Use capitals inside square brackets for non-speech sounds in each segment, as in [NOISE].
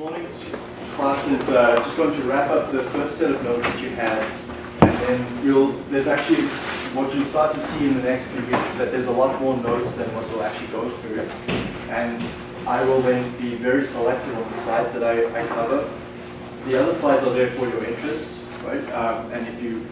morning's class is uh, just going to wrap up the first set of notes that you had, and then we'll, there's actually, what you'll start to see in the next few weeks is that there's a lot more notes than what we'll actually go through. And I will then be very selective on the slides that I, I cover. The other slides are there for your interest, right? Um, and if you,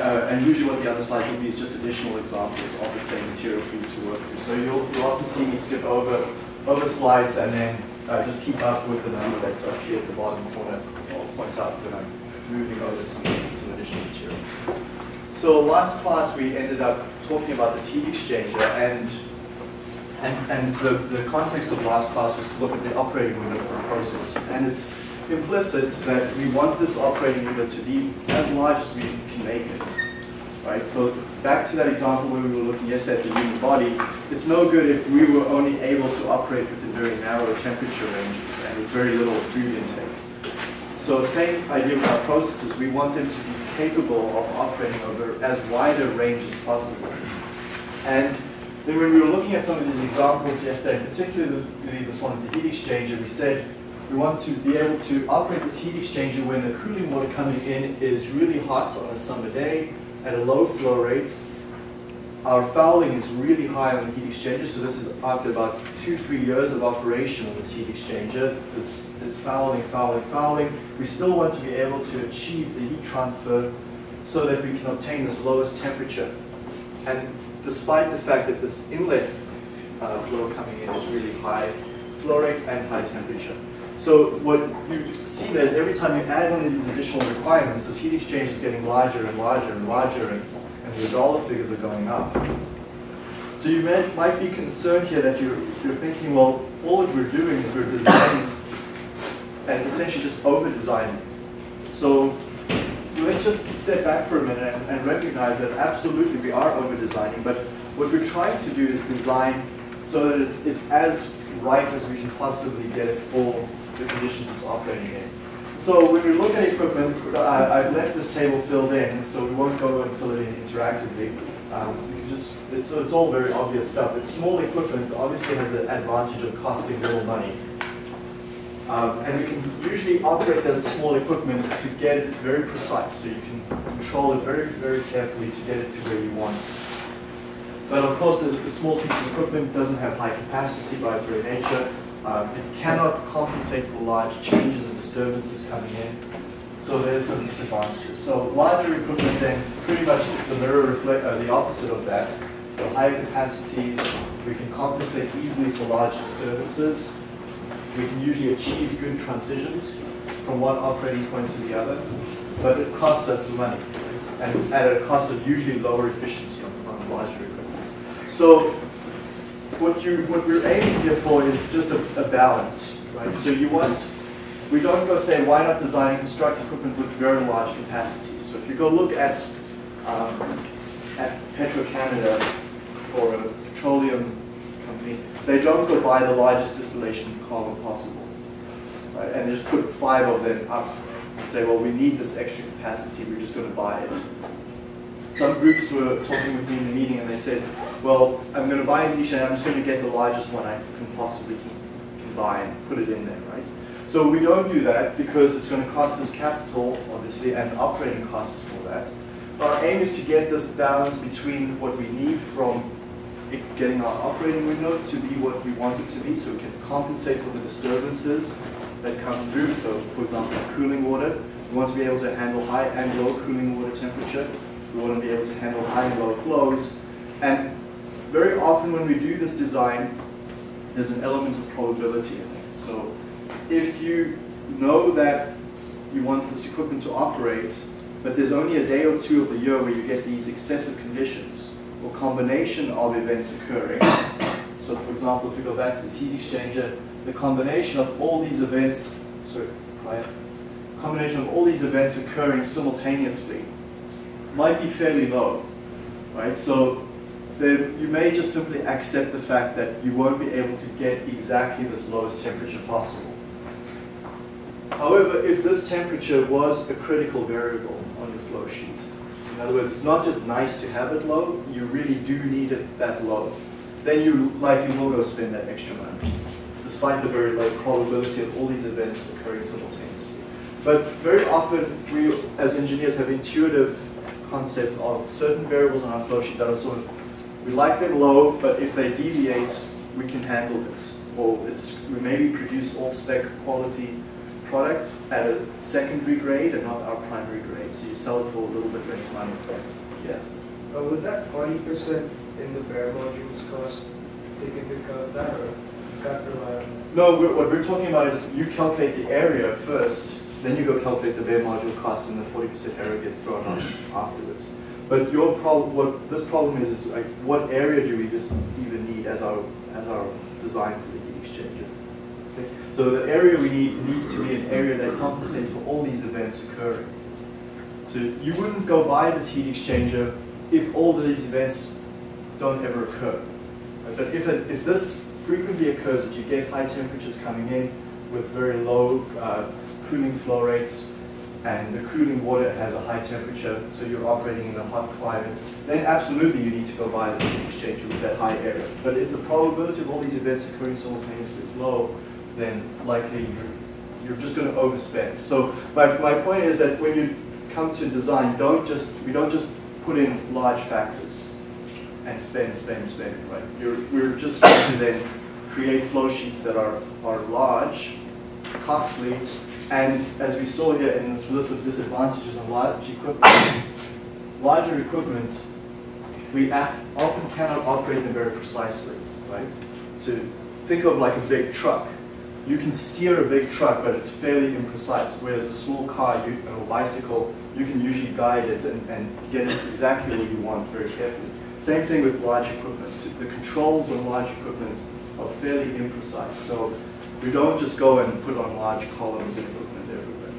uh, and usually what the other slide will be is just additional examples of the same material for you to work through. So you'll, you'll often see me skip over, over slides and then uh, just keep up with the number that's up here at the bottom corner. I'll point out when I'm moving over some, some additional material. So last class we ended up talking about this heat exchanger and and, and the, the context of last class was to look at the operating unit for a process. And it's implicit that we want this operating unit to be as large as we can make it. Right? So back to that example where we were looking yesterday at the human body, it's no good if we were only able to operate within very narrow temperature ranges and with very little food intake. So same idea with our processes, we want them to be capable of operating over as wide a range as possible. And then when we were looking at some of these examples yesterday, particularly this one with the heat exchanger, we said we want to be able to operate this heat exchanger when the cooling water coming in is really hot on a summer day at a low flow rate. Our fouling is really high on the heat exchanger, so this is after about two, three years of operation on this heat exchanger. This, this fouling, fouling, fouling. We still want to be able to achieve the heat transfer so that we can obtain this lowest temperature. And despite the fact that this inlet uh, flow coming in is really high flow rate and high temperature. So what you see there is every time you add one of these additional requirements, this heat exchange is getting larger and larger and larger, and, and the dollar figures are going up. So you may, might be concerned here that you're, you're thinking, well, all that we're doing is we're designing and essentially just over-designing. So let's just step back for a minute and, and recognize that absolutely we are over-designing, but what we're trying to do is design so that it's, it's as right as we can possibly get it for the conditions it's operating in. So when we look at equipment, uh, I've left this table filled in, so we won't go and fill it in interactively. Um, just, it's, it's all very obvious stuff. It's small equipment, obviously has the advantage of costing little money. Um, and we can usually operate that small equipment to get it very precise, so you can control it very, very carefully to get it to where you want. But of course, a small piece of equipment doesn't have high capacity by its very nature. Um, it cannot compensate for large changes and disturbances coming in. So there's some disadvantages. So larger equipment then pretty much it's the mirror reflect uh, the opposite of that. So higher capacities, we can compensate easily for large disturbances. We can usually achieve good transitions from one operating point to the other, but it costs us money, and at a cost of usually lower efficiency on, on larger equipment. So what you what we're aiming here for is just a, a balance, right? So you want we don't go say why not design and construct equipment with very large capacities. So if you go look at um, at Petro Canada or a petroleum company, they don't go buy the largest distillation column possible, right? And just put five of them up and say, well, we need this extra capacity, we're just going to buy it. Some groups were talking with me in the meeting and they said, well, I'm going to buy a niche and I'm just going to get the largest one I can possibly can, buy and put it in there, right? So we don't do that because it's going to cost us capital, obviously, and operating costs for that. Our aim is to get this balance between what we need from getting our operating window to be what we want it to be so we can compensate for the disturbances that come through. So for example, cooling water, we want to be able to handle high and low cooling water temperature. We want to be able to handle high and low flows. And very often when we do this design, there's an element of probability in it. So if you know that you want this equipment to operate, but there's only a day or two of the year where you get these excessive conditions, or combination of events occurring. [COUGHS] So for example, if we go back to the heat exchanger, the combination of all these events, sorry, combination of all these events occurring simultaneously might be fairly low, right? So you may just simply accept the fact that you won't be able to get exactly this lowest temperature possible. However, if this temperature was a critical variable on your flow sheet, in other words, it's not just nice to have it low, you really do need it that low. Then you likely will go spend that extra money. Despite the very low probability of all these events occurring simultaneously. But very often, we as engineers have intuitive concept of certain variables on our flow sheet that are sort of, we like them low, but if they deviate, we can handle it. Or it's, we maybe produce off-spec quality product at a secondary grade and not our primary grade. So you sell it for a little bit less money. Yeah. Uh, would that 20% in the bare modules cost take into account that or got rely on that? No, we're, what we're talking about is you calculate the area first, then you go calculate the bare module cost, and the 40% error gets thrown on afterwards. But your problem, what this problem is, is like, what area do we just even need as our as our design for the heat exchanger? Okay? So the area we need needs to be an area that compensates for all these events occurring. So you wouldn't go buy this heat exchanger if all these events don't ever occur. Right? But if, it, if this frequently occurs, that you get high temperatures coming in with very low uh, cooling flow rates, and the cooling water has a high temperature, so you're operating in a hot climate, then absolutely you need to go buy the heat exchanger with that high area. But if the probability of all these events occurring simultaneously is low, then likely you're, you're just going to overspend. So my, my point is that when you come to design, don't just, we don't just put in large factors and spend, spend, spend, right? You're, we're just going to then create flow sheets that are, are large, costly, and as we saw here in this list of disadvantages of large equipment, larger equipment, we often cannot operate them very precisely, right? To think of like a big truck. You can steer a big truck, but it's fairly imprecise, whereas a small car you, or bicycle, you can usually guide it and, and get it exactly where you want very carefully. Same thing with large equipment. The controls on large equipment are fairly imprecise. So we don't just go and put on large columns and equipment everywhere.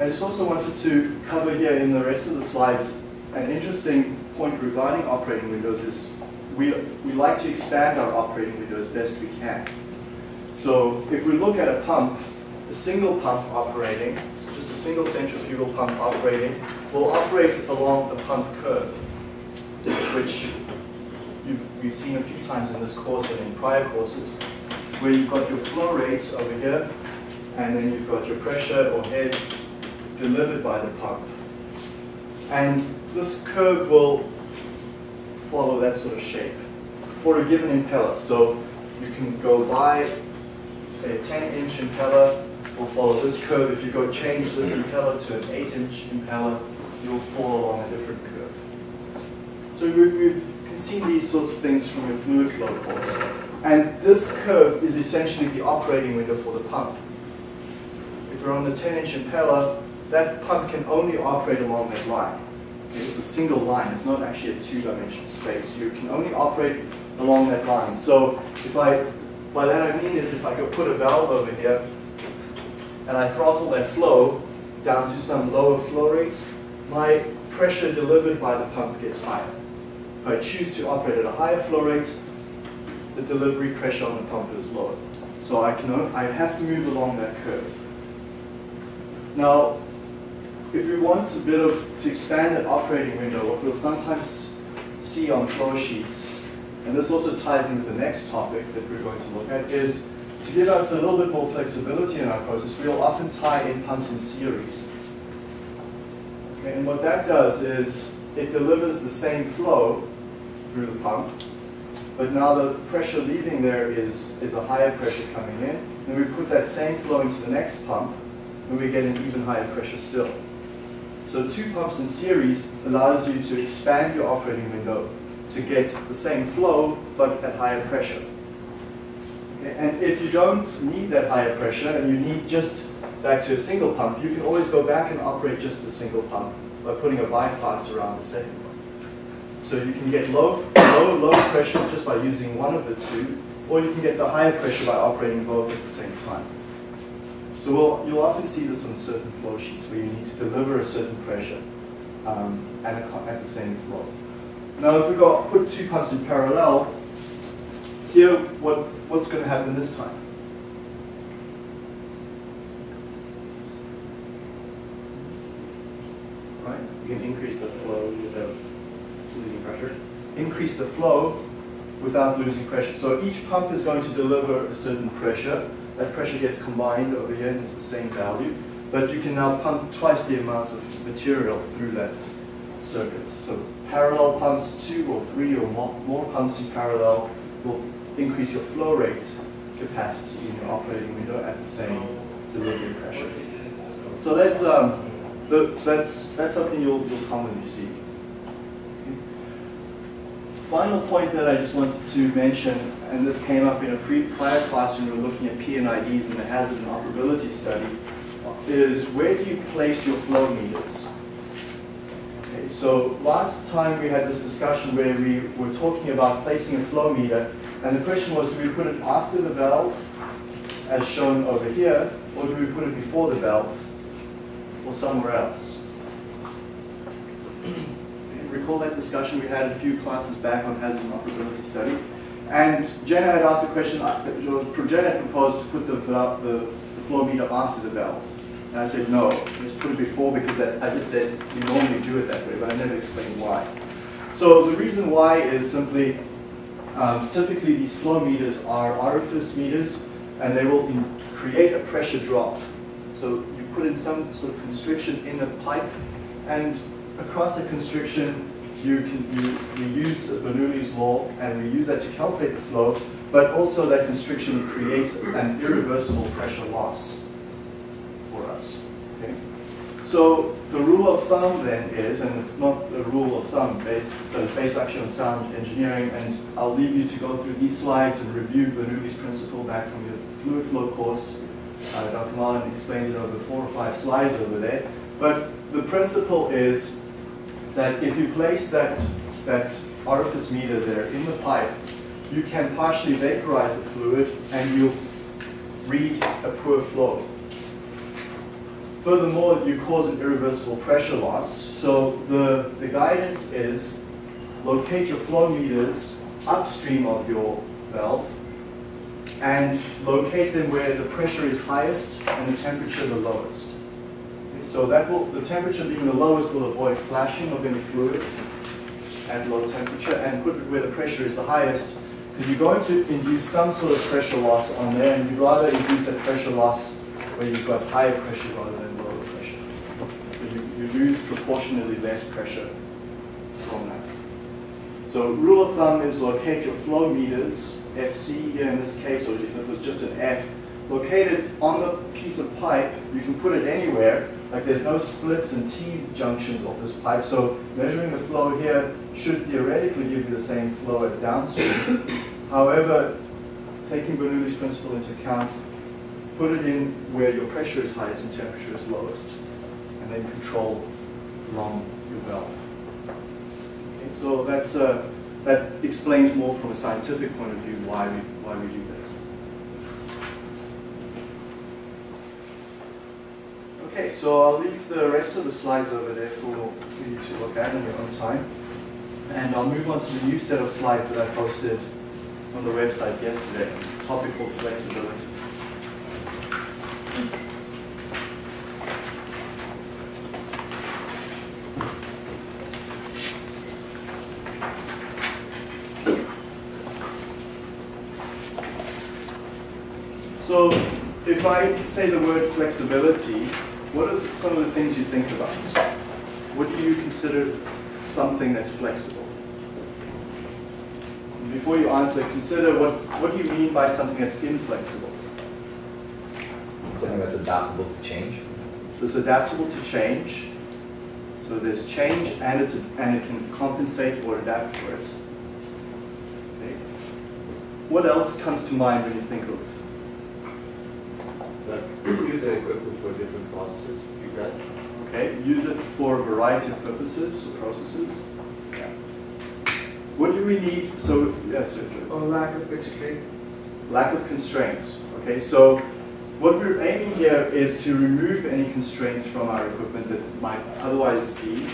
I just also wanted to cover here in the rest of the slides an interesting point regarding operating windows is we, we like to expand our operating window as best we can. So if we look at a pump, a single pump operating, just a single centrifugal pump operating, will operate along the pump curve, which you've, we've seen a few times in this course and in prior courses, where you've got your flow rates over here, and then you've got your pressure or head delivered by the pump. And this curve will follow that sort of shape for a given impeller. So you can go by, say, a 10-inch impeller, will follow this curve. If you go change this impeller to an 8-inch impeller, you'll fall along a different curve. So we've, we've seen these sorts of things from your fluid flow course. And this curve is essentially the operating window for the pump. If we're on the 10-inch impeller, that pump can only operate along that line. It's a single line. It's not actually a two-dimensional space. You can only operate along that line. So if I, by that I mean is if I go put a valve over here and I throttle that flow down to some lower flow rate, my pressure delivered by the pump gets higher. If I choose to operate at a higher flow rate, the delivery pressure on the pump is lower. So I, can, I have to move along that curve. Now, if we want a bit of, to expand that operating window, what we'll sometimes see on flow sheets, and this also ties into the next topic that we're going to look at, is to give us a little bit more flexibility in our process, we'll often tie in pumps in series. Okay, and what that does is it delivers the same flow through the pump, but now the pressure leaving there is, is a higher pressure coming in. Then we put that same flow into the next pump, and we get an even higher pressure still. So two pumps in series allows you to expand your operating window to get the same flow, but at higher pressure. Okay? And if you don't need that higher pressure, and you need just back to a single pump, you can always go back and operate just the single pump by putting a bypass around the second one. So you can get low, low, low pressure just by using one of the two, or you can get the higher pressure by operating both at the same time. So we'll, you'll often see this on certain flow sheets where you need to deliver a certain pressure um, at, a, at the same flow. Now if we go put two pumps in parallel, here what, what's going to happen this time? Right? You can increase the flow without losing pressure. Increase the flow without losing pressure. So each pump is going to deliver a certain pressure. That pressure gets combined over here and it's the same value. But you can now pump twice the amount of material through that circuit. So parallel pumps, two or three or more, more pumps in parallel will increase your flow rate capacity in your operating window at the same delivery pressure. So that's, um, the, that's, that's something you'll, you'll commonly see. Final point that I just wanted to mention, and this came up in a prior class when we were looking at P&IDs and the hazard and operability study, is where do you place your flow meters? Okay, so last time we had this discussion where we were talking about placing a flow meter, and the question was, do we put it after the valve, as shown over here, or do we put it before the valve, or somewhere else? Recall that discussion we had a few classes back on hazard and operability study. And Jenna had asked the question, uh, Jenna had proposed to put the, the, the flow meter after the valve. And I said, no, let's put it before because I just said you normally do it that way, but I never explained why. So the reason why is simply, um, typically these flow meters are orifice meters and they will create a pressure drop. So you put in some sort of constriction in the pipe and across the constriction you can you, you use Bernoulli's law and we use that to calculate the flow, but also that constriction creates an irreversible pressure loss for us. Okay? So the rule of thumb then is, and it's not a rule of thumb based, but it's based actually on sound engineering, and I'll leave you to go through these slides and review Bernoulli's principle back from your fluid flow course. Uh, Dr. Marlin explains it over four or five slides over there. But the principle is that if you place that, that orifice meter there in the pipe, you can partially vaporize the fluid and you read a poor flow. Furthermore, you cause an irreversible pressure loss. So the, the guidance is locate your flow meters upstream of your valve and locate them where the pressure is highest and the temperature the lowest. So that will, the temperature being the lowest will avoid flashing of any fluids at low temperature and put it where the pressure is the highest because you're going to induce some sort of pressure loss on there and you'd rather induce that pressure loss where you've got higher pressure rather than lower pressure. So you, you lose proportionally less pressure from that. So rule of thumb is locate your flow meters, FC here in this case, or if it was just an F, locate it on the piece of pipe. You can put it anywhere, like there's no splits and T junctions of this pipe, so measuring the flow here should theoretically give you the same flow as downstream. [COUGHS] However, taking Bernoulli's principle into account, put it in where your pressure is highest and temperature is lowest, and then control along your valve. Okay, so that's, uh, that explains more from a scientific point of view why we, why we do this. Okay, so I'll leave the rest of the slides over there for you to look at in your own time. And I'll move on to the new set of slides that I posted on the website yesterday, topic called flexibility. So if I say the word flexibility, what are some of the things you think about? What do you consider something that's flexible? Before you answer, consider what, what do you mean by something that's inflexible? Something that's adaptable to change. It's adaptable to change. So there's change and, it's, and it can compensate or adapt for it. Okay. What else comes to mind when you think of that using for different processes, you got Okay, use it for a variety of purposes or processes. What do we need? So, yes, sir, sir. Or lack of constraint. lack of constraints. Okay, so what we're aiming here is to remove any constraints from our equipment that might otherwise be,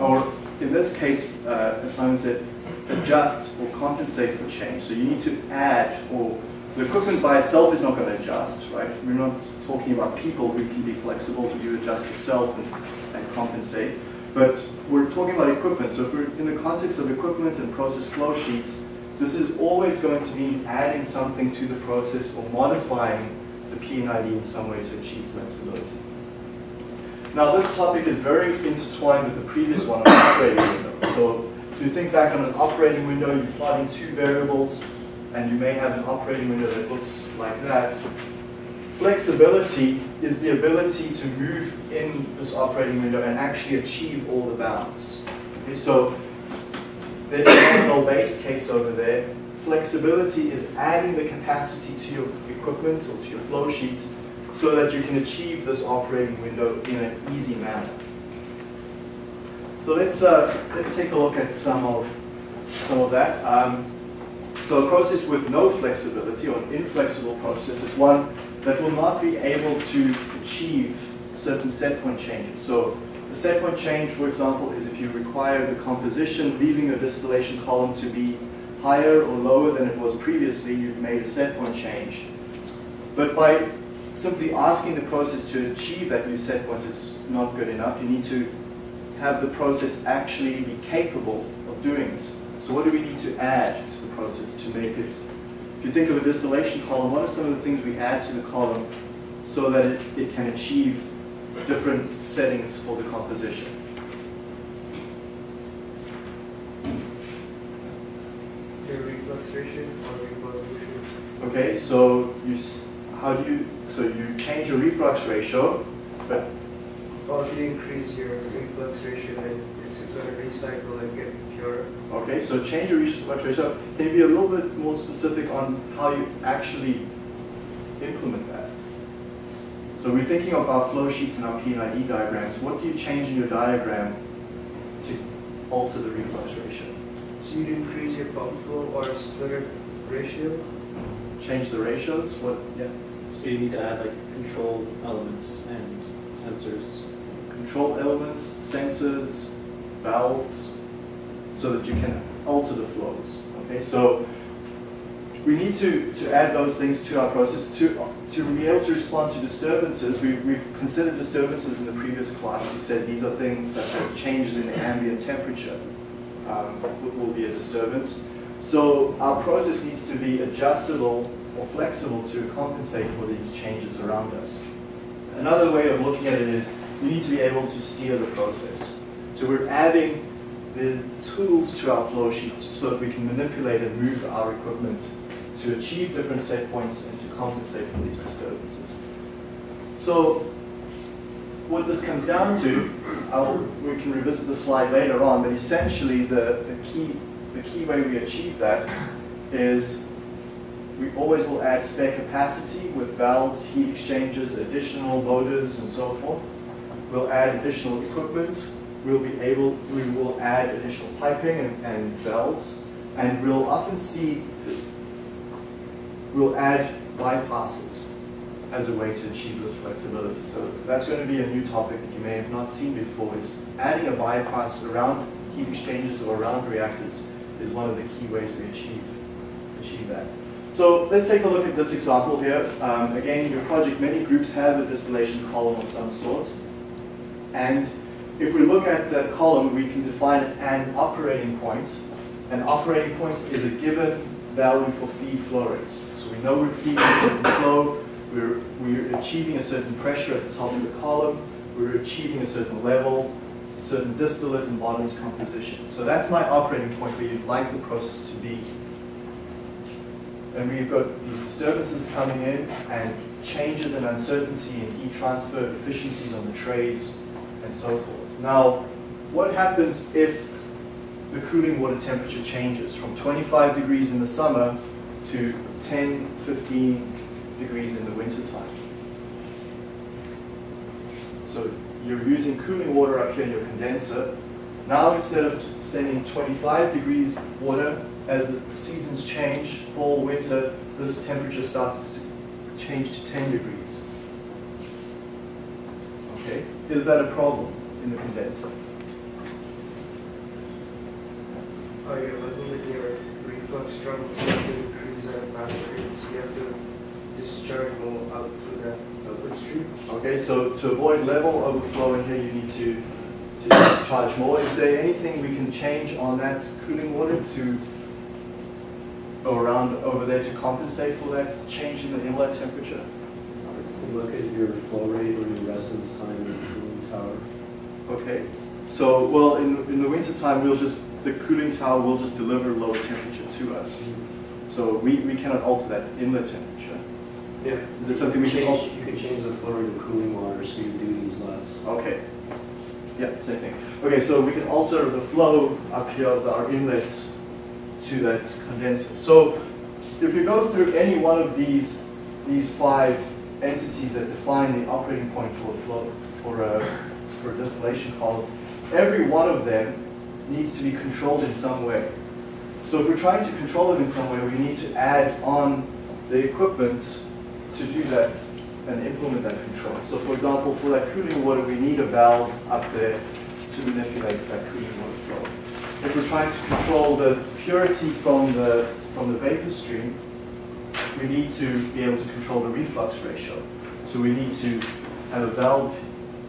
or in this case, uh, as Simon said, adjust or compensate for change. So you need to add or the equipment by itself is not going to adjust, right? We're not talking about people who can be flexible, to you adjust yourself and, and compensate. But we're talking about equipment. So if we're in the context of equipment and process flow sheets, this is always going to mean adding something to the process or modifying the P&ID in some way to achieve flexibility. Now this topic is very intertwined with the previous one on operating window. So if you think back on an operating window, you're plotting two variables and you may have an operating window that looks like that. Flexibility is the ability to move in this operating window and actually achieve all the bounds. Okay, so there's a [COUGHS] nominal base case over there. Flexibility is adding the capacity to your equipment or to your flow sheet so that you can achieve this operating window in an easy manner. So let's, uh, let's take a look at some of, some of that. Um, so a process with no flexibility or an inflexible process is one that will not be able to achieve certain set point changes. So a set point change, for example, is if you require the composition leaving your distillation column to be higher or lower than it was previously, you've made a set point change. But by simply asking the process to achieve that new set point is not good enough. You need to have the process actually be capable of doing it. So what do we need to add to the process to make it, if you think of a distillation column, what are some of the things we add to the column so that it, it can achieve different settings for the composition. The refluxation or revolution. Okay, so you how do you so you change your reflux ratio, but or if you increase your reflux ratio, then it's going to recycle and get pure. Okay, so change your reflux ratio. Can you be a little bit more specific on how you actually implement that? So we're thinking of our flow sheets and our P&ID diagrams. What do you change in your diagram to alter the reflux ratio? So you'd increase your pump flow or splitter ratio? Change the ratios? What? Yeah. So you need to add like control elements and sensors. Control elements, sensors, valves, so that you can alter the flows. Okay, so we need to, to add those things to our process to, to be able to respond to disturbances. We, we've considered disturbances in the previous class. We said these are things such as changes in the ambient temperature um, will be a disturbance. So our process needs to be adjustable or flexible to compensate for these changes around us. Another way of looking at it is we need to be able to steer the process. So we're adding the tools to our flow sheets so that we can manipulate and move our equipment to achieve different set points and to compensate for these disturbances. So what this comes down to, I'll, we can revisit the slide later on, but essentially the, the, key, the key way we achieve that is we always will add spare capacity with valves, heat exchangers, additional motors, and so forth. We'll add additional equipment. We'll be able, we will add additional piping and, and valves. And we'll often see we'll add bypasses as a way to achieve this flexibility. So that's going to be a new topic that you may have not seen before, is adding a bypass around heat exchangers or around reactors is one of the key ways we achieve, achieve that. So let's take a look at this example here. Um, again, in your project, many groups have a distillation column of some sort. And if we look at the column, we can define an operating point. An operating point is a given value for feed flow rates. So we know we're feeding a certain flow, we're, we're achieving a certain pressure at the top of the column, we're achieving a certain level, a certain distillate and bottoms composition. So that's my operating point where you'd like the process to be. And we've got these disturbances coming in and changes and uncertainty in heat transfer, efficiencies on the trays, and so forth. Now, what happens if the cooling water temperature changes from 25 degrees in the summer to 10, 15 degrees in the wintertime. So you're using cooling water up here in your condenser. Now instead of sending 25 degrees water, as the seasons change, fall, winter, this temperature starts to change to 10 degrees. Okay, is that a problem in the condenser? Oh, you're looking at your reflux drum, you have to increase that faster so you have to discharge more out through that outlet stream. Okay, so to avoid level overflow in here, you need to, to discharge more. Is there anything we can change on that cooling water to go around over there to compensate for that change in the inlet temperature. Look at your flow rate or your residence time in the cooling tower. Okay, so, well, in, in the winter time, we'll just, the cooling tower will just deliver lower temperature to us. So we, we cannot alter that inlet temperature. Yeah. Is there something we can change? also? You can change the flow rate of cooling water so your duty is less. Okay. Yeah, same thing. Okay, so we can alter the flow up here of our inlets to that condenser. So if you go through any one of these, these five entities that define the operating point for a flow, for a, for distillation column, every one of them needs to be controlled in some way. So if we're trying to control it in some way, we need to add on the equipment to do that and implement that control. So for example, for that cooling water, we need a valve up there to manipulate that cooling water flow. If we're trying to control the purity from the, from the vapor stream, we need to be able to control the reflux ratio. So we need to have a valve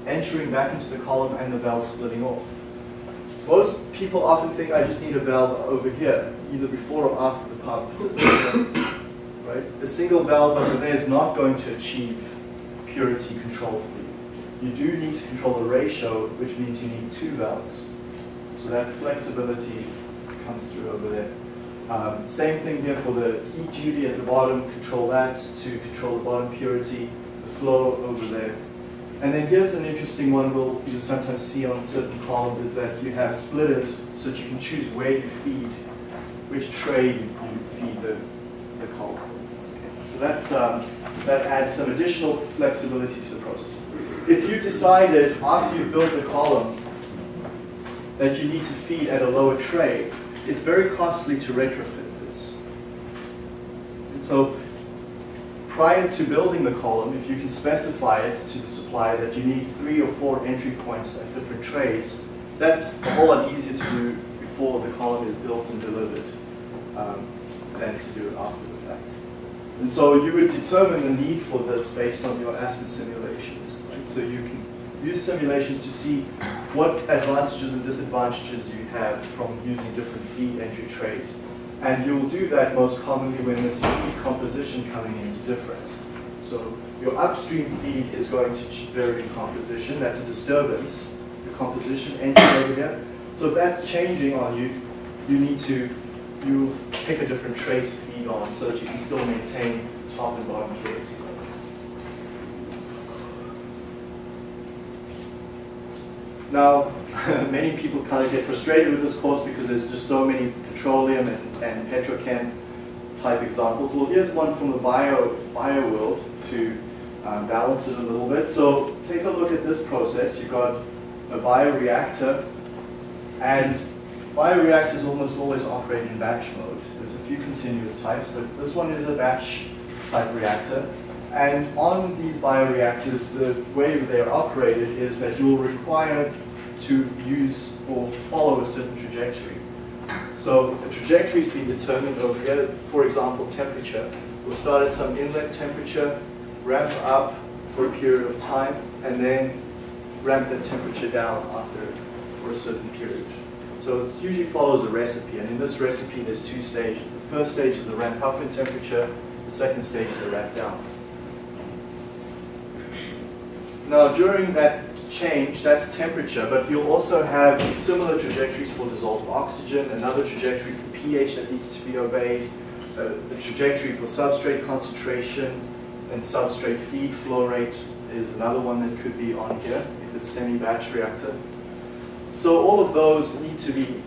entering back into the column and the valve splitting off. Most people often think I just need a valve over here, either before or after the pump. Right? A single valve over there is not going to achieve purity control for you. You do need to control the ratio, which means you need two valves. So that flexibility comes through over there. Um, same thing here for the heat duty at the bottom, control that to control the bottom purity, the flow over there. And then here's an interesting one we'll you sometimes see on certain columns is that you have splitters so that you can choose where you feed, which tray you, you feed the, the column. Okay, So that's, um, that adds some additional flexibility to the process. If you decided after you've built the column that you need to feed at a lower tray, it's very costly to retrofit this. So prior to building the column, if you can specify it to the supplier that you need three or four entry points at different trays, that's a whole lot easier to do before the column is built and delivered um, than to do it after the fact. And so you would determine the need for this based on your Aspen simulations. Right? So you can use simulations to see what advantages and disadvantages you have from using different feed entry trays. And you'll do that most commonly when this feed composition coming in is different. So your upstream feed is going to vary in composition. That's a disturbance, the composition entry over here. So if that's changing on you, you need to you pick a different tray to feed on so that you can still maintain top and bottom purity levels. Now, [LAUGHS] many people kind of get frustrated with this course because there's just so many petroleum and, and petrochem type examples. Well, here's one from the bio, bio world to um, balance it a little bit. So take a look at this process. You've got a bioreactor, and bioreactors almost always operate in batch mode. There's a few continuous types, but this one is a batch type reactor. And on these bioreactors, the way they're operated is that you'll require to use or follow a certain trajectory. So the trajectory has been determined over here. For example, temperature. We'll start at some inlet temperature, ramp up for a period of time, and then ramp that temperature down after for a certain period. So it usually follows a recipe, and in this recipe there's two stages. The first stage is the ramp up in temperature, the second stage is the ramp down. Now during that change, that's temperature, but you'll also have similar trajectories for dissolved oxygen, another trajectory for pH that needs to be obeyed, uh, the trajectory for substrate concentration and substrate feed flow rate is another one that could be on here if it's semi-batch reactor. So all of those need to be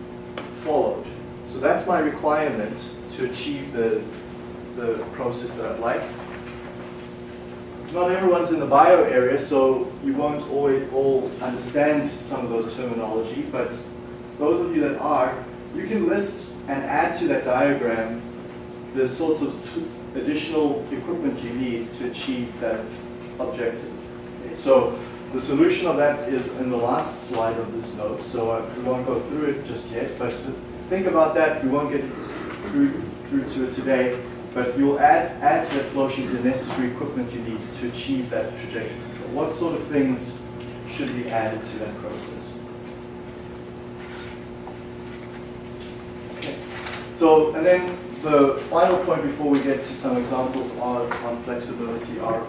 followed. So that's my requirement to achieve the, the process that I'd like. Not everyone's in the bio area, so you won't always all understand some of those terminology, but those of you that are, you can list and add to that diagram the sorts of additional equipment you need to achieve that objective. Okay, so the solution of that is in the last slide of this note, so we won't go through it just yet, but think about that. We won't get through, through to it today, but you'll add, add to that flow sheet the necessary equipment you need to achieve that trajectory control. What sort of things should be added to that process? Okay. So, and then the final point before we get to some examples on, on flexibility are,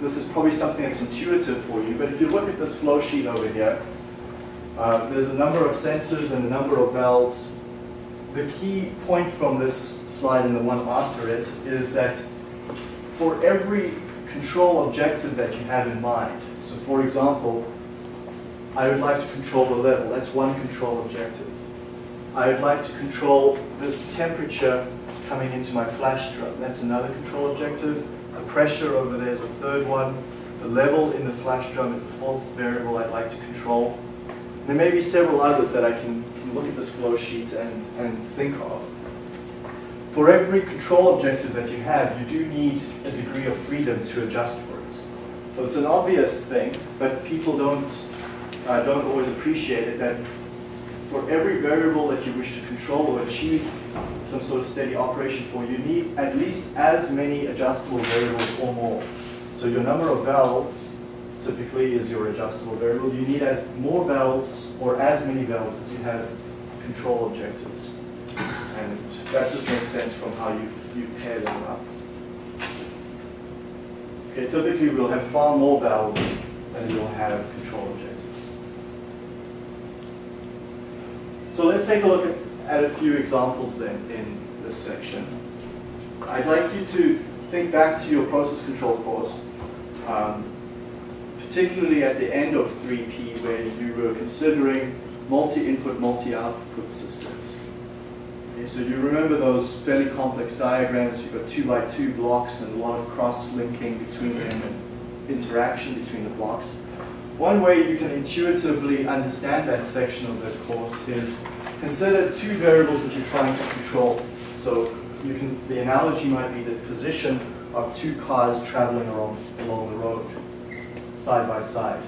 this is probably something that's intuitive for you, but if you look at this flow sheet over here, uh, there's a number of sensors and a number of valves. The key point from this slide and the one after it is that for every control objective that you have in mind, so for example, I would like to control the level, that's one control objective. I would like to control this temperature coming into my flash drum, that's another control objective. The pressure over there is a third one. The level in the flash drum is the fourth variable I'd like to control. There may be several others that I can, look at this flow sheet and, and think of. For every control objective that you have, you do need a degree of freedom to adjust for it. So it's an obvious thing, but people don't, uh, don't always appreciate it, that for every variable that you wish to control or achieve some sort of steady operation for, you need at least as many adjustable variables or more. So your number of valves typically is your adjustable variable. You need as more valves or as many valves as you have control objectives. And that just makes sense from how you, you pair them up. Okay, typically we'll have far more valves than we'll have control objectives. So let's take a look at, at a few examples then in this section. I'd like you to think back to your process control course, um, particularly at the end of 3P where you were considering multi-input, multi-output systems. Okay, so you remember those fairly complex diagrams, you've got two by two blocks and a lot of cross-linking between them and interaction between the blocks. One way you can intuitively understand that section of the course is consider two variables that you're trying to control. So you can, the analogy might be the position of two cars traveling along, along the road, side by side.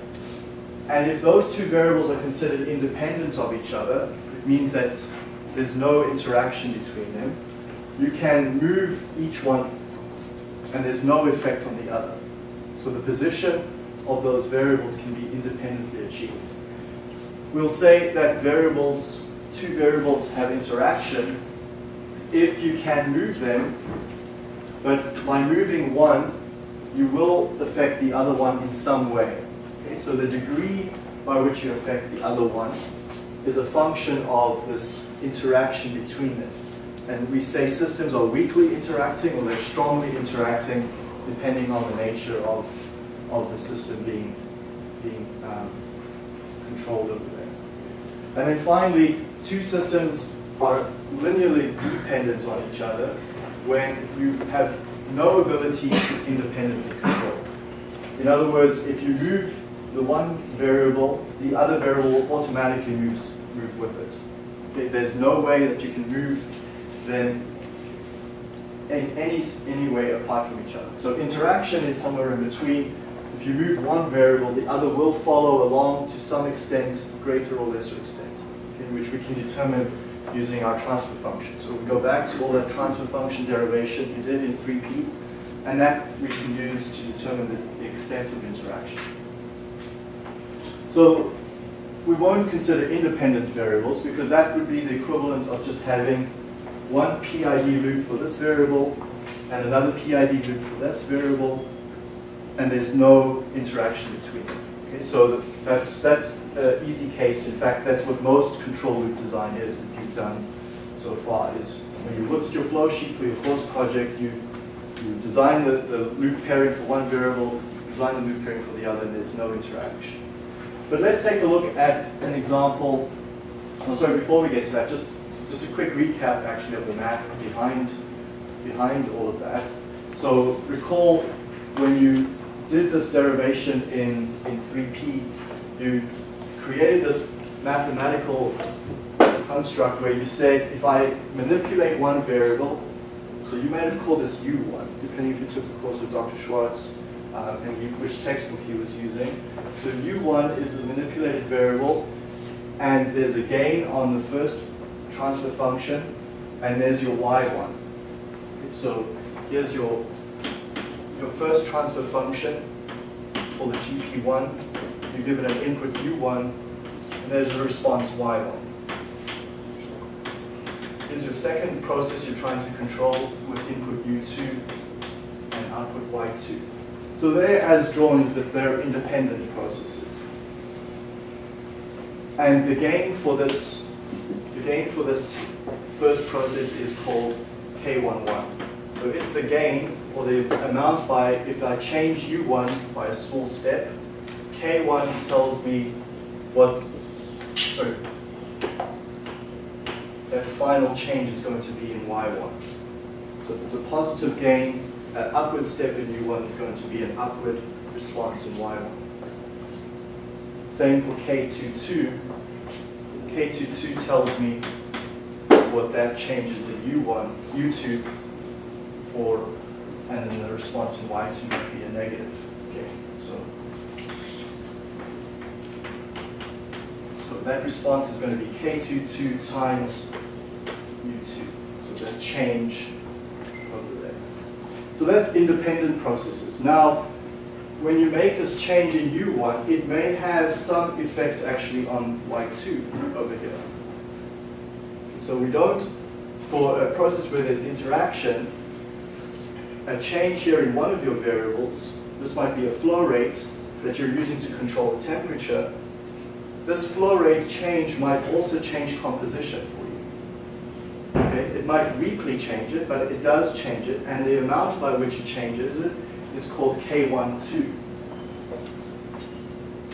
And if those two variables are considered independent of each other, it means that there's no interaction between them. You can move each one and there's no effect on the other. So the position of those variables can be independently achieved. We'll say that variables, two variables have interaction if you can move them, but by moving one, you will affect the other one in some way. So the degree by which you affect the other one is a function of this interaction between them. And we say systems are weakly interacting or they're strongly interacting depending on the nature of, of the system being, being um, controlled over there. And then finally, two systems are linearly dependent on each other when you have no ability to independently control. In other words, if you move the one variable, the other variable automatically moves move with it. There's no way that you can move them in any, any way apart from each other. So interaction is somewhere in between. If you move one variable, the other will follow along to some extent, greater or lesser extent, in which we can determine using our transfer function. So we go back to all that transfer function derivation we did in 3P, and that we can use to determine the extent of interaction. So we won't consider independent variables because that would be the equivalent of just having one PID loop for this variable and another PID loop for this variable, and there's no interaction between them. Okay, so that's that's an easy case. In fact, that's what most control loop design is that you've done so far. Is when you looked at your flow sheet for your course project, you you design the, the loop pairing for one variable, design the loop pairing for the other, and there's no interaction. But let's take a look at an example. Oh, sorry, before we get to that, just just a quick recap actually of the math behind behind all of that. So recall when you did this derivation in, in 3P, you created this mathematical construct where you said if I manipulate one variable, so you might have called this U1, depending if you took the course with Dr. Swartz uh, and which textbook he was using. So U1 is the manipulated variable, and there's a gain on the first transfer function, and there's your Y1. Okay, so here's your, your first transfer function, called the GP1. You give it an input U1, and there's a response Y1. Here's your second process you're trying to control with input U2 and output Y2. So there, as drawn, is that they're independent processes. And the gain for this, the gain for this first process is called K11. So it's the gain, or the amount by, if I change U1 by a small step, K1 tells me what, sorry, that final change is going to be in Y1. So if it's a positive gain, an upward step in U1 is going to be an upward response in Y1. Same for K22. K22 tells me what that changes in U1, U2 for, and then the response in Y2 might be a negative gain. So, so that response is going to be K22 times U2. So that change. So that's independent processes. Now, when you make this change in U1, it may have some effect actually on Y2 over here. So we don't, for a process where there's interaction, a change here in one of your variables, this might be a flow rate that you're using to control the temperature, this flow rate change might also change composition for you. Okay? It might weakly change it, but it does change it, and the amount by which it changes it is called K12.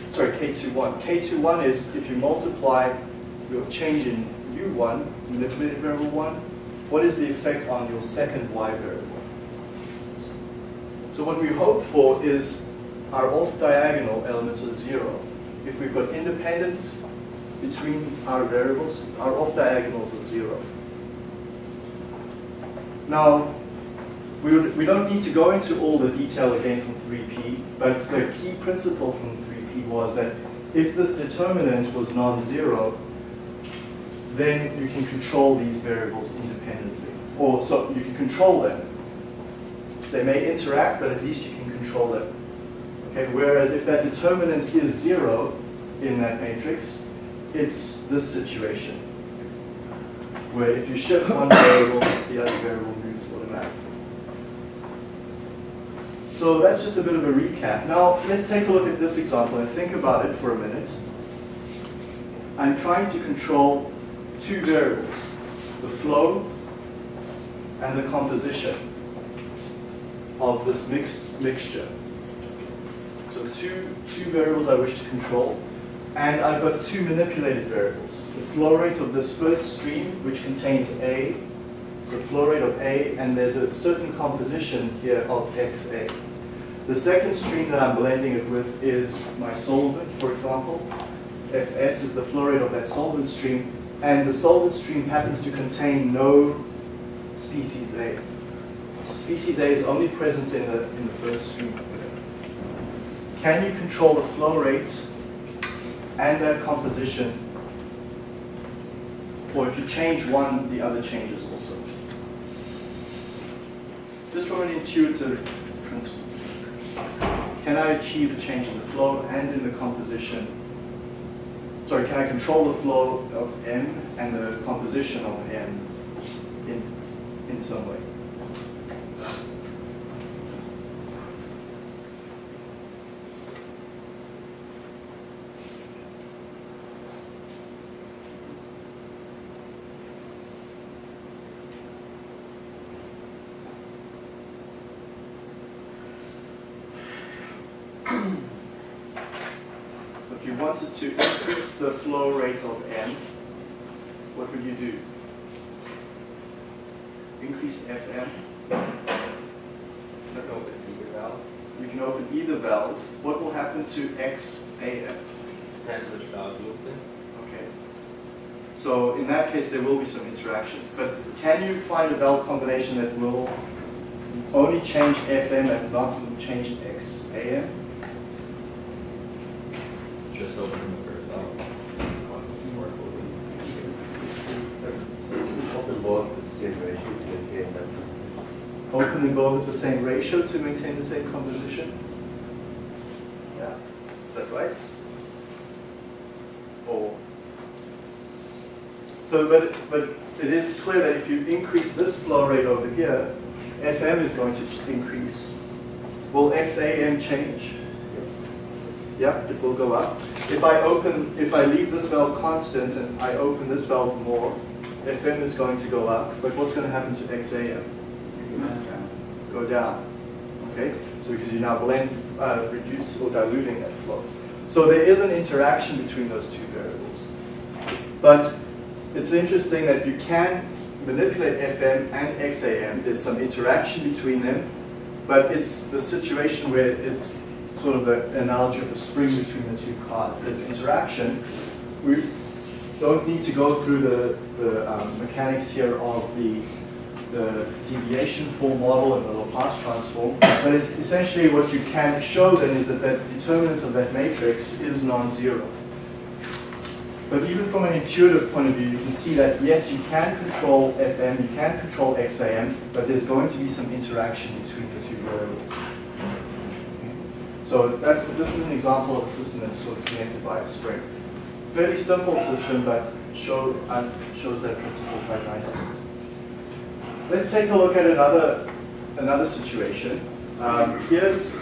Sorry, K21. K21 is if you multiply your change in U1, manipulated variable 1, what is the effect on your second Y variable? So what we hope for is our off-diagonal elements are zero. If we've got independence between our variables, our off-diagonals are zero. Now, we, would, we don't need to go into all the detail again from 3P, but the key principle from 3P was that if this determinant was non-zero, then you can control these variables independently. Or so you can control them. They may interact, but at least you can control them. Okay, whereas if that determinant is zero in that matrix, it's this situation. Where if you shift one variable, the other variable automatically. So that's just a bit of a recap. Now let's take a look at this example and think about it for a minute. I'm trying to control two variables, the flow and the composition of this mixed mixture. So two, two variables I wish to control. And I've got two manipulated variables. The flow rate of this first stream, which contains A, the flow rate of A, and there's a certain composition here of XA. The second stream that I'm blending it with is my solvent, for example. Fs is the flow rate of that solvent stream, and the solvent stream happens to contain no species A. Species A is only present in the, in the first stream. Can you control the flow rate and that composition? Or if you change one, the other changes. Just from an intuitive principle. Can I achieve a change in the flow and in the composition sorry, can I control the flow of M and the composition of M in, in some way? So if you wanted to increase the flow rate of M, what would you do? Increase FM. Not open either valve. You can open either valve. What will happen to XAF? Depends which valve you open. Okay. So in that case, there will be some interaction. But can you find a valve combination that will only change FM and not change XAM? Just open the first valve. Open both with the same ratio to maintain that. Open and go with the same ratio to maintain the same composition? Right? Or, so, but, but it is clear that if you increase this flow rate over here, FM is going to increase. Will XAM change? Yeah, it will go up. If I open, if I leave this valve constant and I open this valve more, FM is going to go up, but what's going to happen to XAM? Go down. Okay, so because you now blend, uh, reduce or diluting that flow. So there is an interaction between those two variables. But it's interesting that you can manipulate FM and XAM. There's some interaction between them, but it's the situation where it's sort of the analogy of the spring between the two cars. There's interaction. We don't need to go through the, the um, mechanics here of the, the deviation form model and the Laplace transform, but it's essentially what you can show then is that the determinant of that matrix is non-zero. But even from an intuitive point of view, you can see that yes, you can control FM, you can control XAM, but there's going to be some interaction between the two variables. So that's, this is an example of a system that's sort of connected by a spring. Very simple system, but show, uh, shows that principle quite nicely. Let's take a look at another, another situation. Um, here's,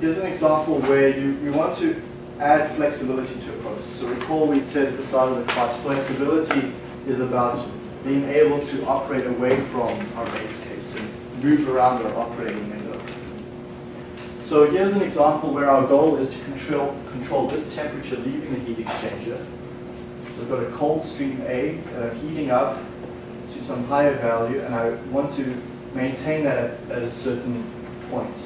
here's an example where you, you want to add flexibility to a process. So recall we said at the start of the class, flexibility is about being able to operate away from our base case and move around our operating window. So here's an example where our goal is to control, control this temperature leaving the heat exchanger. So I've got a cold stream A uh, heating up some higher value, and I want to maintain that at, at a certain point.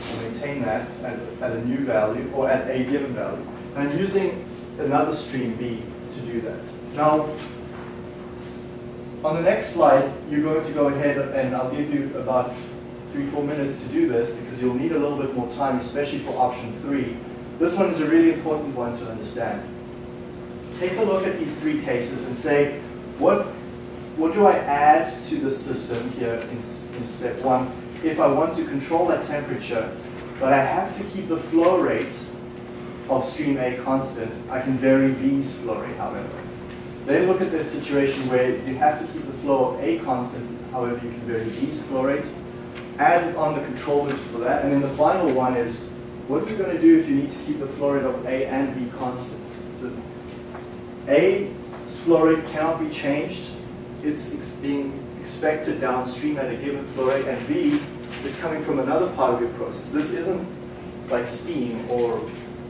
So maintain that at, at a new value, or at a given value. And I'm using another stream B to do that. Now, on the next slide, you're going to go ahead and I'll give you about three, four minutes to do this because you'll need a little bit more time, especially for option three. This one is a really important one to understand. Take a look at these three cases and say, what, what do I add to the system here in, in step one if I want to control that temperature, but I have to keep the flow rate of stream A constant. I can vary B's flow rate, however. Then look at this situation where you have to keep the flow of A constant, however you can vary B's flow rate add on the control loops for that. And then the final one is, what are you going to do if you need to keep the flow rate of A and B constant? So A's flow rate cannot be changed. It's being expected downstream at a given flow rate, and B is coming from another part of your process. This isn't like steam or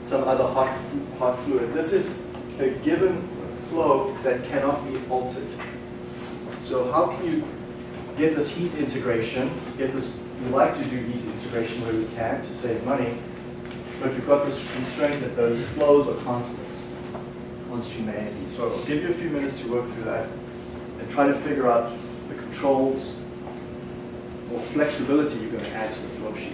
some other hot, hot fluid. This is a given flow that cannot be altered. So how can you get this heat integration, get this, we like to do heat integration where we can to save money, but we've got this constraint that those flows are constant on stream A and B. So I'll give you a few minutes to work through that and try to figure out the controls or flexibility you're going to add to the flow sheet.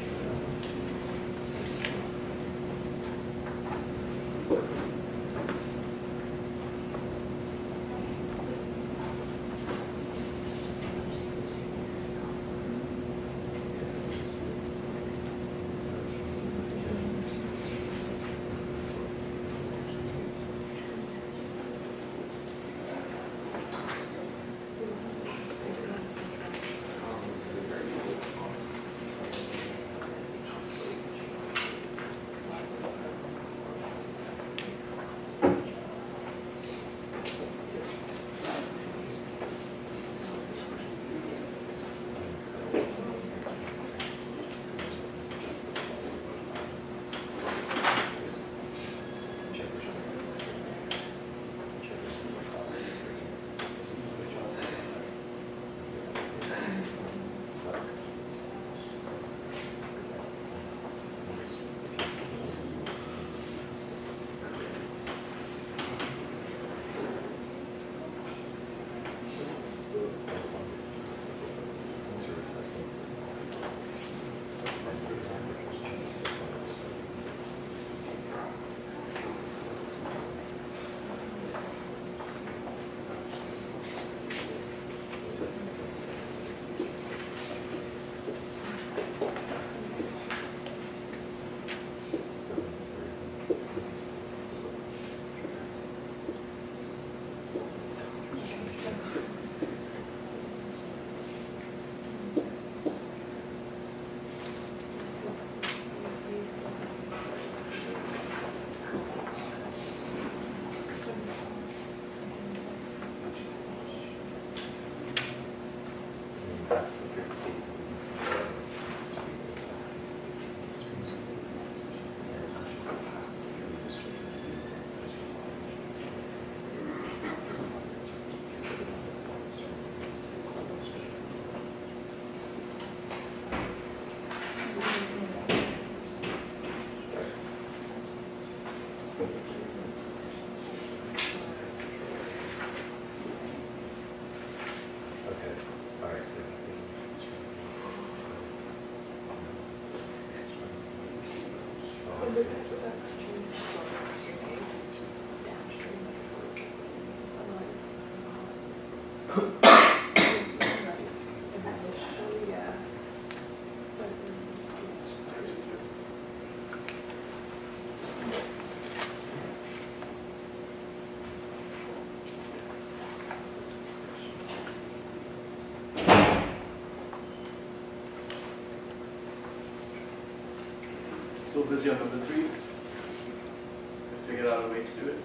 Maximum frequency. Sorry. Okay, all right, so. On number three? I Figured out a way to do it.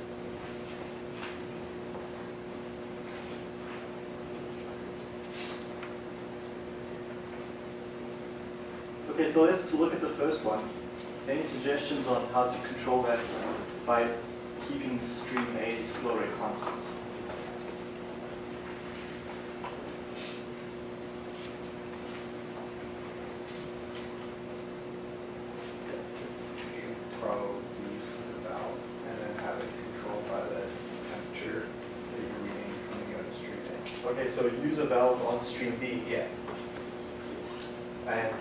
Okay, so let's look at the first one. Any suggestions on how to control that by keeping stream A's flow rate constant? Probably use the valve and then have it controlled by the temperature that you're reading coming out of stream A. Okay, so use a valve on stream B. Yeah. and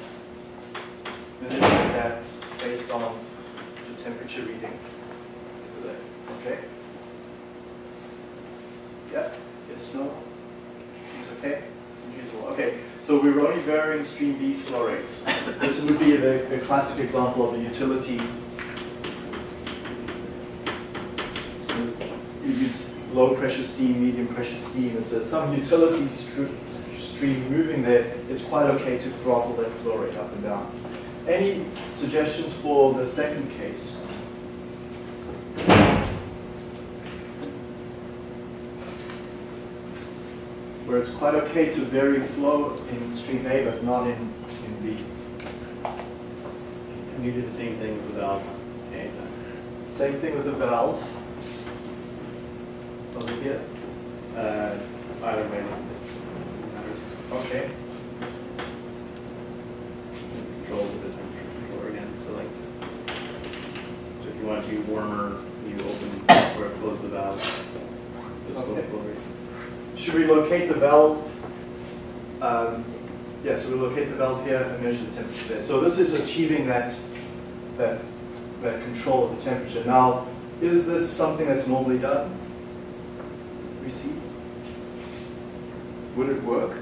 manipulate that based on the temperature reading. Okay? Yeah, yes, no? Okay? Okay, so we're only varying stream B's flow rates. This would be the, the classic example of a utility. So you use low pressure steam, medium pressure steam, and so some utility stream moving there, it's quite okay to throttle that flow rate up and down. Any suggestions for the second case? Where it's quite okay to vary flow in stream A, but not in, in B. And you do the same thing with the valve. Same thing with the valve. Over here. Uh, either way. Okay. Controls of the temperature controller again, so like, so if you want it to be warmer, you open or close the valve. Okay. Should we locate the valve? Um, yeah, so we locate the valve here and measure the temperature there. So this is achieving that, that, that control of the temperature. Now, is this something that's normally done? We see? Would it work?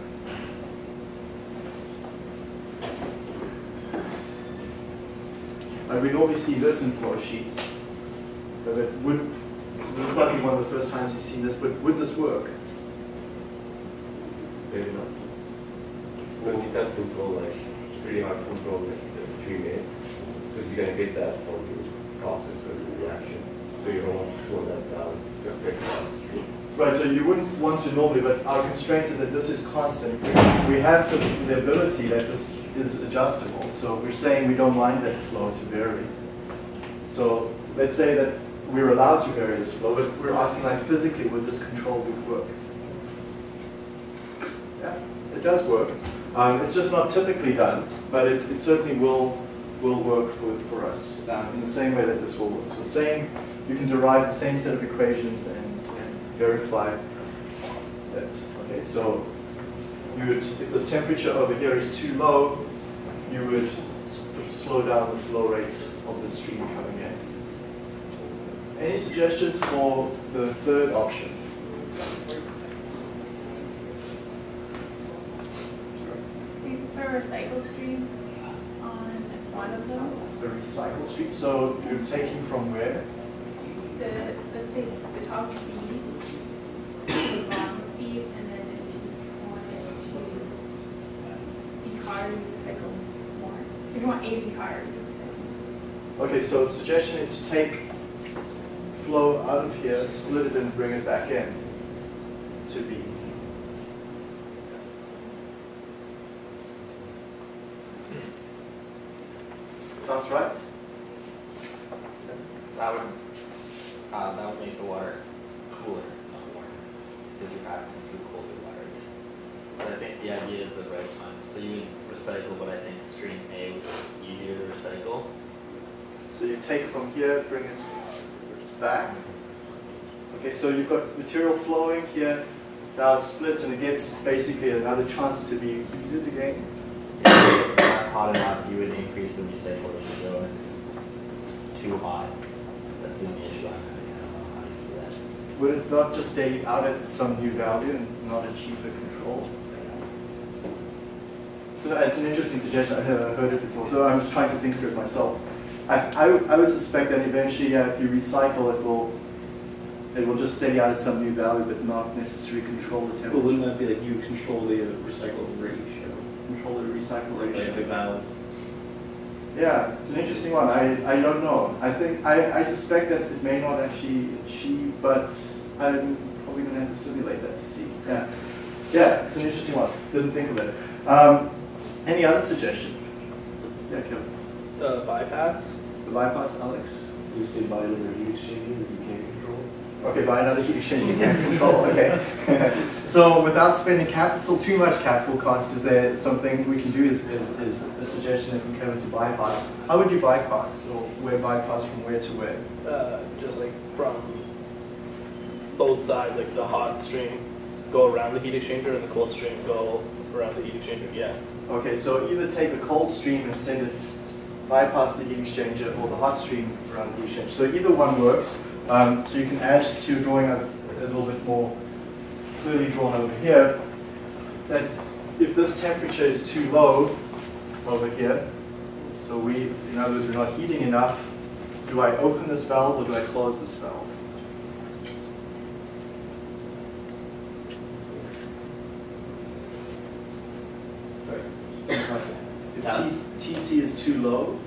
Uh, we normally see this in flow sheets. But it would, so this might be one of the first times you've seen this, but would this work? Maybe not. Because you can't control like, it's really hard to control the, the stream rate. Because you're gonna get that from the process or the reaction. So you don't want to slow that down to affect the stream. Right, so you wouldn't want to normally, but our constraint is that this is constant. We have the, the ability that this is adjustable, so we're saying we don't mind that flow to vary. So let's say that we're allowed to vary this flow, but we're asking like physically would this control work? Yeah, it does work. Um, it's just not typically done, but it, it certainly will will work for, for us um, in the same way that this will work. So same, you can derive the same set of equations and, verify that. Okay, so you would, if this temperature over here is too low, you would slow down the flow rates of the stream coming in. Any suggestions for the third option? We prefer a cycle stream on one of them. The recycle stream, so you're taking from where? The, let's say the top you want A. Okay, so the suggestion is to take flow out of here, split it, and bring it back in to B. Sounds right? That would, uh, that would make the water cooler, not warmer, because you're passing through colder water. But I think the idea is the right time. So you recycle, but I think stream A would be easier to recycle. So you take from here, bring it back. Okay, so you've got material flowing here, now it splits and it gets basically another chance to be heated again. If it's not hot enough, you would increase the recycle ratio, and it's too hot. That's the only issue I'm having, I don't know how to do that. Would it not just stay out at some new value and not achieve the control? So it's an interesting suggestion, I've never heard it before, so I'm just trying to think through it myself. I, I, would- I would suspect that eventually, uh, if you recycle, it will, it will just stay out at some new value, but not necessarily control the temperature. Well, wouldn't that be like you control the uh, recycle ratio? Control the recycle Like ratio. the valve? Yeah, it's an interesting one. I, I don't know. I think, I, I suspect that it may not actually achieve, but I'm probably gonna have to simulate that to see. Yeah, yeah, it's an interesting one. Didn't think of it. Um, any other suggestions? Yeah, Kevin. Uh, bypass? The bypass, Alex? You say buy another heat exchanger that you can't control? Okay, buy another heat exchanger you can't control, okay. [LAUGHS] So without spending capital, too much capital cost, is there something we can do is, is, is a suggestion from Kevin to bypass? How would you bypass, or where bypass from where to where? Uh, just like from both sides, like the hot stream go around the heat exchanger and the cold stream go around the heat exchanger, yeah. Okay, so either take the cold stream and send it bypass the heat exchanger or the hot stream around the heat exchanger. So either one works. Um, so you can add to your drawing a little bit more clearly drawn over here that if this temperature is too low over here, so we, in other words, we're not heating enough, do I open this valve or do I close this valve? If Yeah. T- TC is too low,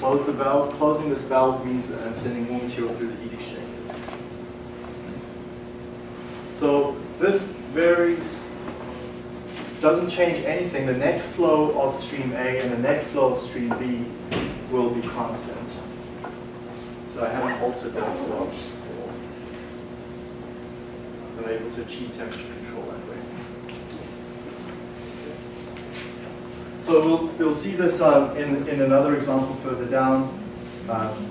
Close the valve. close the Closing this valve means that I'm sending more material through the heat exchanger. So this varies, doesn't change anything. The net flow of stream A and the net flow of stream B will be constant. So I haven't altered that flow. I'm able to achieve temperature control that way. So we'll, we'll see this um, in, in another example further down um,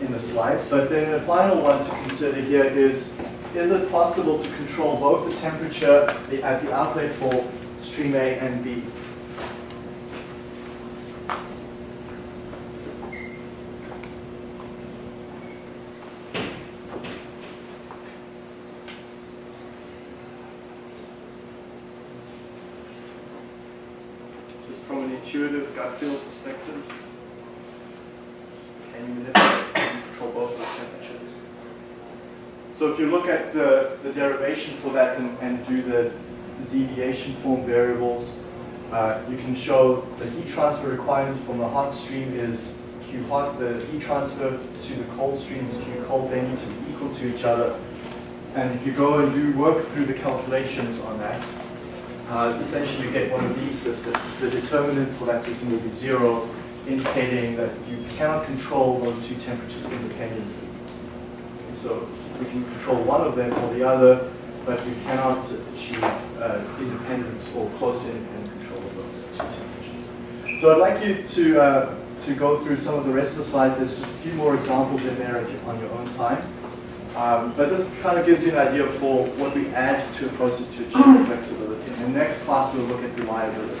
in the slides. But then the final one to consider here is, is it possible to control both the temperature at the outlet for stream A and B? Just from an intuitive gut feel perspective, can you manipulate and control both those temperatures? So if you look at the, the derivation for that and, and do the, deviation form variables, uh, you can show the heat transfer requirements from the hot stream is Q hot, the heat transfer to the cold stream is Q cold, they need to be equal to each other. And if you go and do work through the calculations on that, uh, essentially you get one of these systems. The determinant for that system will be zero, indicating that you cannot control those two temperatures independently. So we can control one of them or the other, but we cannot achieve uh, independence or close to independent control of those two temperatures. So I'd like you to, uh, to go through some of the rest of the slides. There's just a few more examples in there on your own time. Um, but this kind of gives you an idea for what we add to a process to achieve flexibility. In the next class, we'll look at reliability.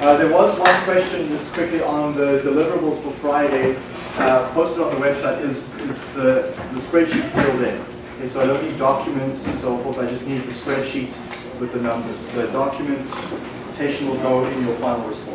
Uh, there was one question just quickly on the deliverables for Friday, uh, posted on the website, is, is the, the spreadsheet filled in? Okay, so I don't need documents and so forth, I just need the spreadsheet with the numbers. The documents documentation will go in your final report.